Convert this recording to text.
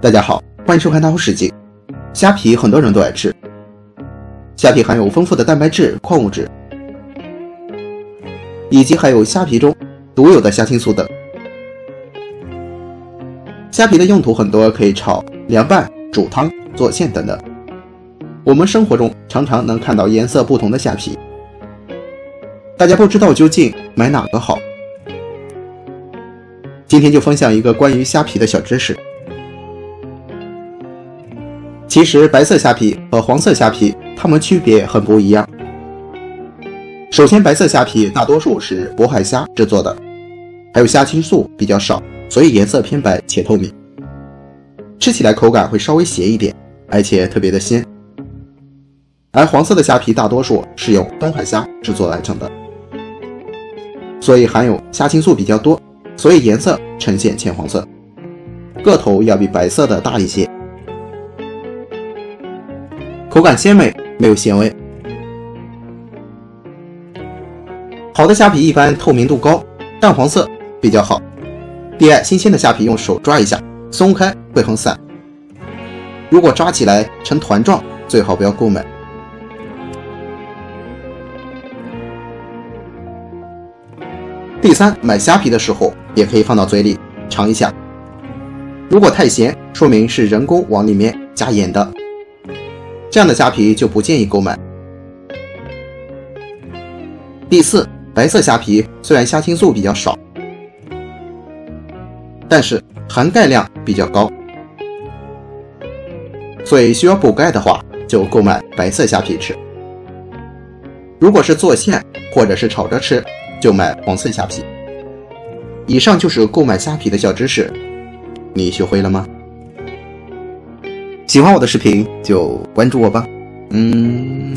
大家好，欢迎收看大话世界。虾皮很多人都爱吃，虾皮含有丰富的蛋白质、矿物质，以及含有虾皮中独有的虾青素等。虾皮的用途很多，可以炒、凉拌、煮汤、做馅等等。我们生活中常常能看到颜色不同的虾皮，大家不知道究竟买哪个好。今天就分享一个关于虾皮的小知识。其实白色虾皮和黄色虾皮它们区别很不一样。首先，白色虾皮大多数是渤海虾制作的，还有虾青素比较少，所以颜色偏白且透明，吃起来口感会稍微咸一点，而且特别的鲜。而黄色的虾皮大多数是用东海虾制作而成的，所以含有虾青素比较多，所以颜色呈现浅黄色，个头要比白色的大一些，口感鲜美，没有咸味。好的虾皮一般透明度高，淡黄色比较好。第二，新鲜的虾皮用手抓一下，松开会很散，如果抓起来成团状，最好不要购买。第三，买虾皮的时候也可以放到嘴里尝一下，如果太咸，说明是人工往里面加盐的，这样的虾皮就不建议购买。第四，白色虾皮虽然虾青素比较少，但是含钙量比较高，所以需要补钙的话，就购买白色虾皮吃。如果是做馅或者是炒着吃。就买黄色虾皮。以上就是购买虾皮的小知识，你学会了吗？喜欢我的视频就关注我吧。嗯。